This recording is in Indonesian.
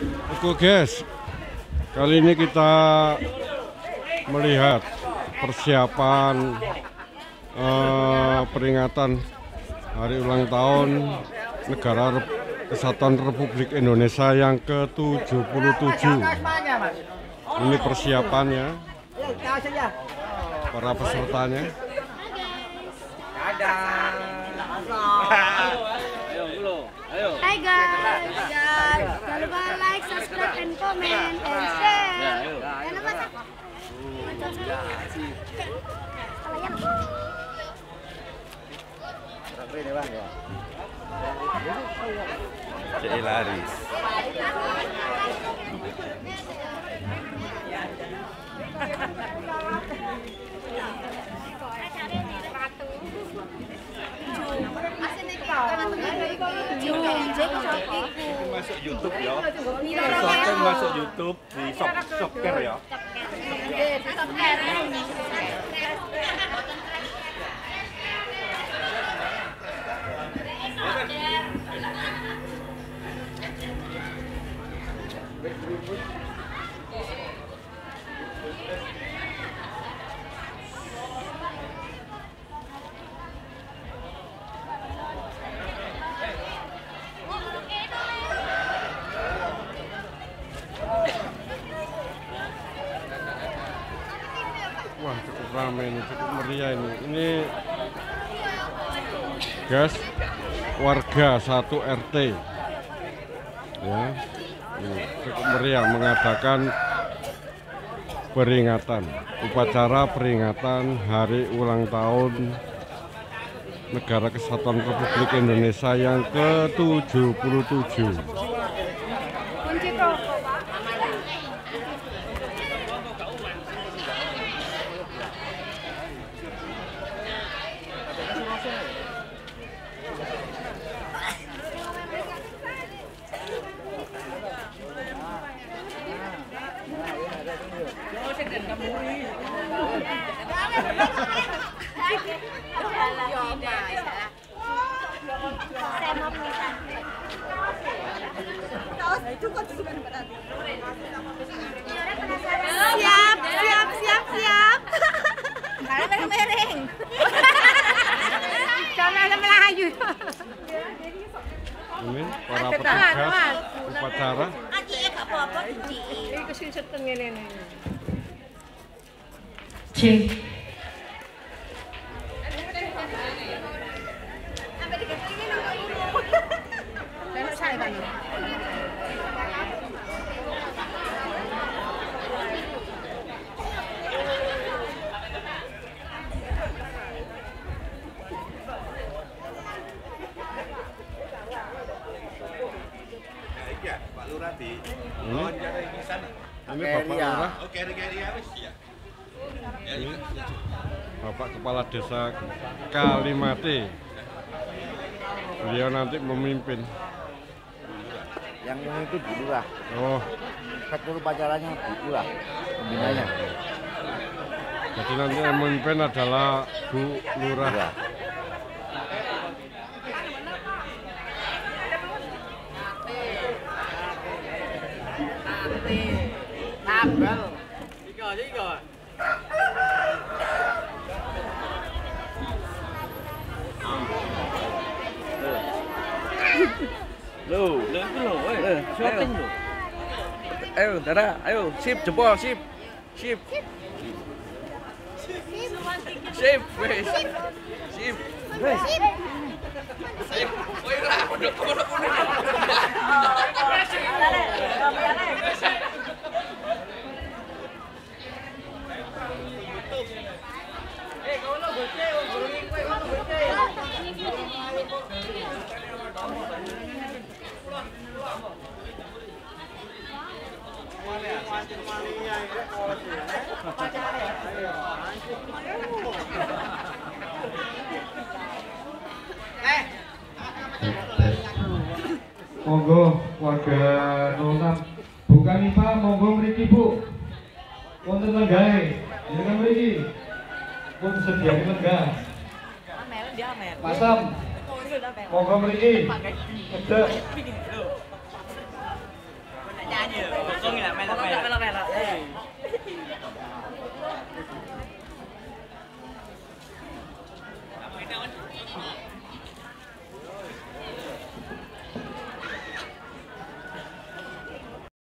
Oke guys, kali ini kita melihat persiapan eh, peringatan hari ulang tahun Negara Kesatuan Republik Indonesia yang ke-77. Ini persiapannya, para pesertanya. Hai guys. Jangan lupa like, subscribe, and comment, and share. Jangan lupa Cek laris. Masuk YouTube ya. Sesuatu masuk YouTube di Shop Shopker ya. Wah ramai ini, cukup meriah ini. Ini guys, warga satu RT. Ya, ini cukup meriah mengadakan peringatan, upacara peringatan Hari Ulang Tahun Negara Kesatuan Republik Indonesia yang ke-77. Siap, siap, siap, siap. Karena mereng-mereng. Jangan melayu. Ini para petugas upacara. 하고 아팠지. 이거 실쳤던 얘네는. 제 Wawancara di sana. ini Bapak Lurah. Ya. Ini Bapak Kepala Desa Kalimati. Beliau nanti memimpin. yang itu Bu Lurah Oh, ketua pacarannya Bu Lurah pembinanya jadi nanti yang memimpin adalah Bu Lurah. Lurah Bravo, bravo. Keep going, keep going. Lu, lu cái lu ấy. Shopping lu. Ayo, tada, ayo, ship the ball, ship. Ship. Ship, wait. Ship. Ship. Ship. Ship. Oi, ra, kau nak kau nak kau nak. Monggo warga 06 Bukan IPA monggo mriki Bu. Wonten lenggahe. Jenengan mriki. Pun sediani lenggah. Mas Sam. Monggo mriki. Ngedek. Melok melok.